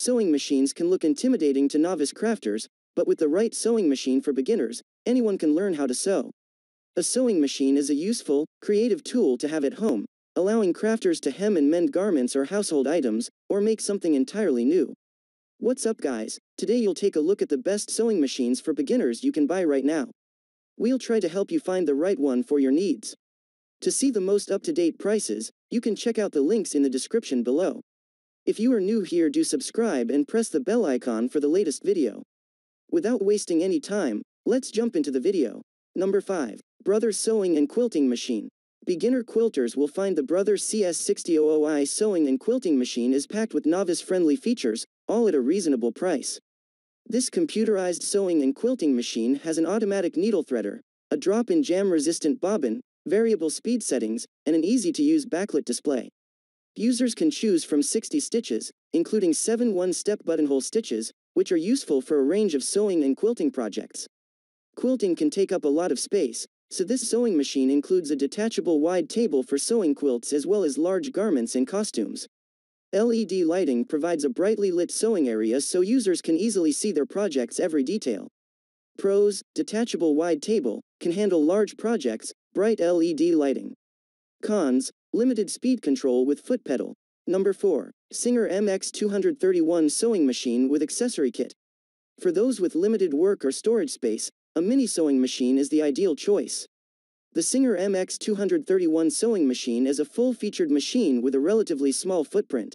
Sewing machines can look intimidating to novice crafters, but with the right sewing machine for beginners, anyone can learn how to sew. A sewing machine is a useful, creative tool to have at home, allowing crafters to hem and mend garments or household items, or make something entirely new. What's up guys, today you'll take a look at the best sewing machines for beginners you can buy right now. We'll try to help you find the right one for your needs. To see the most up-to-date prices, you can check out the links in the description below. If you are new here do subscribe and press the bell icon for the latest video. Without wasting any time, let's jump into the video. Number 5. Brother Sewing and Quilting Machine. Beginner quilters will find the Brother CS6000i sewing and quilting machine is packed with novice-friendly features, all at a reasonable price. This computerized sewing and quilting machine has an automatic needle threader, a drop-in jam-resistant bobbin, variable speed settings, and an easy-to-use backlit display. Users can choose from 60 stitches, including 7 one-step buttonhole stitches, which are useful for a range of sewing and quilting projects. Quilting can take up a lot of space, so this sewing machine includes a detachable wide table for sewing quilts as well as large garments and costumes. LED lighting provides a brightly lit sewing area so users can easily see their project's every detail. Pros, detachable wide table, can handle large projects, bright LED lighting. Cons, limited speed control with foot pedal. Number 4. Singer MX231 Sewing Machine with Accessory Kit. For those with limited work or storage space, a mini sewing machine is the ideal choice. The Singer MX231 sewing machine is a full-featured machine with a relatively small footprint.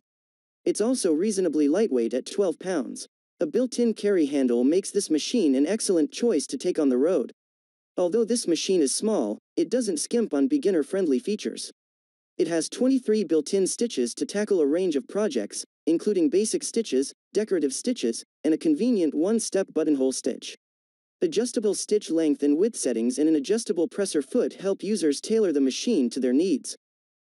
It's also reasonably lightweight at 12 pounds. A built-in carry handle makes this machine an excellent choice to take on the road. Although this machine is small, it doesn't skimp on beginner-friendly features. It has 23 built-in stitches to tackle a range of projects, including basic stitches, decorative stitches, and a convenient one-step buttonhole stitch. Adjustable stitch length and width settings and an adjustable presser foot help users tailor the machine to their needs.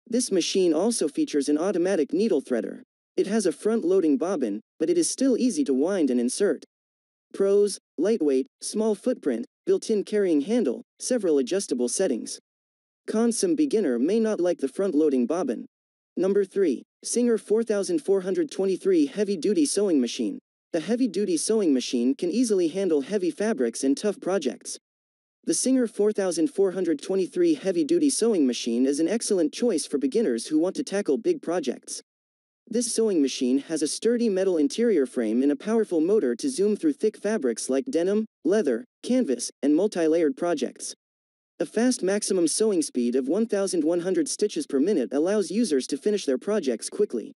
This machine also features an automatic needle threader. It has a front-loading bobbin, but it is still easy to wind and insert. Pros, lightweight, small footprint, built-in carrying handle, several adjustable settings. Cons some beginner may not like the front-loading bobbin. Number 3. Singer 4423 Heavy-Duty Sewing Machine. The heavy-duty sewing machine can easily handle heavy fabrics and tough projects. The Singer 4423 heavy-duty sewing machine is an excellent choice for beginners who want to tackle big projects. This sewing machine has a sturdy metal interior frame and a powerful motor to zoom through thick fabrics like denim, leather, canvas, and multi-layered projects. A fast maximum sewing speed of 1,100 stitches per minute allows users to finish their projects quickly.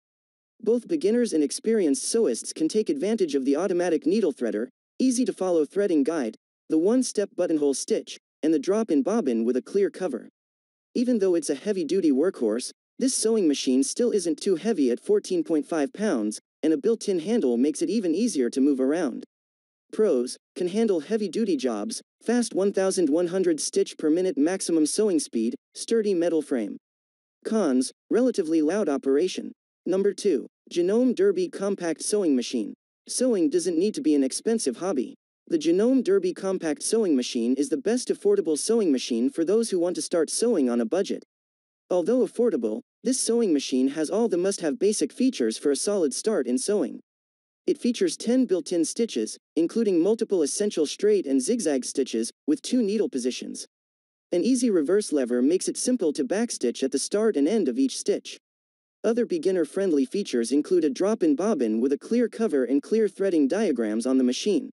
Both beginners and experienced sewists can take advantage of the automatic needle threader, easy-to-follow threading guide, the one-step buttonhole stitch, and the drop-in bobbin with a clear cover. Even though it's a heavy-duty workhorse, this sewing machine still isn't too heavy at 14.5 pounds, and a built-in handle makes it even easier to move around. Pros, can handle heavy-duty jobs, fast 1100 stitch per minute maximum sewing speed, sturdy metal frame. Cons, relatively loud operation. Number 2. Janome Derby Compact Sewing Machine. Sewing doesn't need to be an expensive hobby. The Janome Derby Compact Sewing Machine is the best affordable sewing machine for those who want to start sewing on a budget. Although affordable, this sewing machine has all the must-have basic features for a solid start in sewing. It features 10 built-in stitches, including multiple essential straight and zigzag stitches, with two needle positions. An easy reverse lever makes it simple to backstitch at the start and end of each stitch. Other beginner-friendly features include a drop-in bobbin with a clear cover and clear threading diagrams on the machine.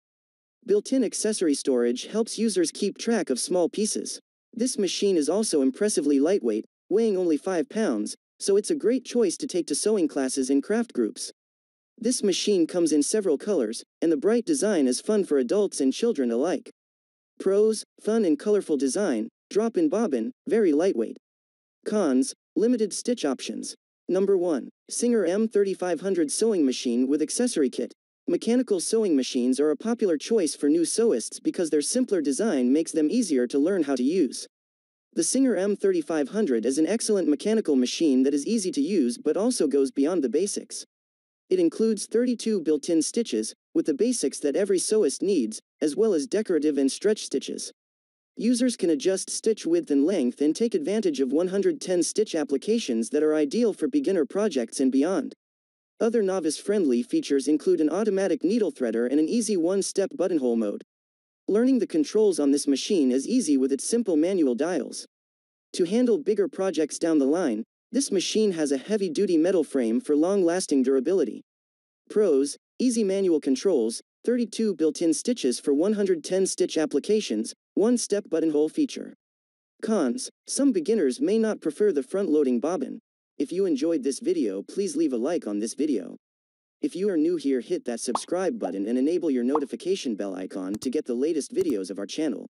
Built-in accessory storage helps users keep track of small pieces. This machine is also impressively lightweight, weighing only 5 pounds, so it's a great choice to take to sewing classes and craft groups. This machine comes in several colors, and the bright design is fun for adults and children alike. Pros, fun and colorful design, drop-in bobbin, very lightweight. Cons, limited stitch options. Number 1. Singer M3500 Sewing Machine with Accessory Kit. Mechanical sewing machines are a popular choice for new sewists because their simpler design makes them easier to learn how to use. The Singer M3500 is an excellent mechanical machine that is easy to use but also goes beyond the basics. It includes 32 built-in stitches, with the basics that every sewist needs, as well as decorative and stretch stitches. Users can adjust stitch width and length and take advantage of 110 stitch applications that are ideal for beginner projects and beyond. Other novice-friendly features include an automatic needle threader and an easy one-step buttonhole mode. Learning the controls on this machine is easy with its simple manual dials. To handle bigger projects down the line, this machine has a heavy-duty metal frame for long-lasting durability. Pros, easy manual controls, 32 built-in stitches for 110 stitch applications, one-step buttonhole feature. Cons, some beginners may not prefer the front-loading bobbin. If you enjoyed this video please leave a like on this video. If you are new here hit that subscribe button and enable your notification bell icon to get the latest videos of our channel.